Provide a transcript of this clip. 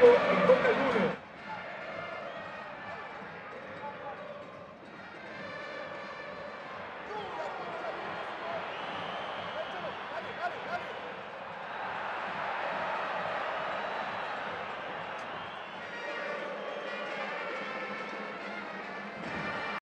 Flamengo Boca Juniors.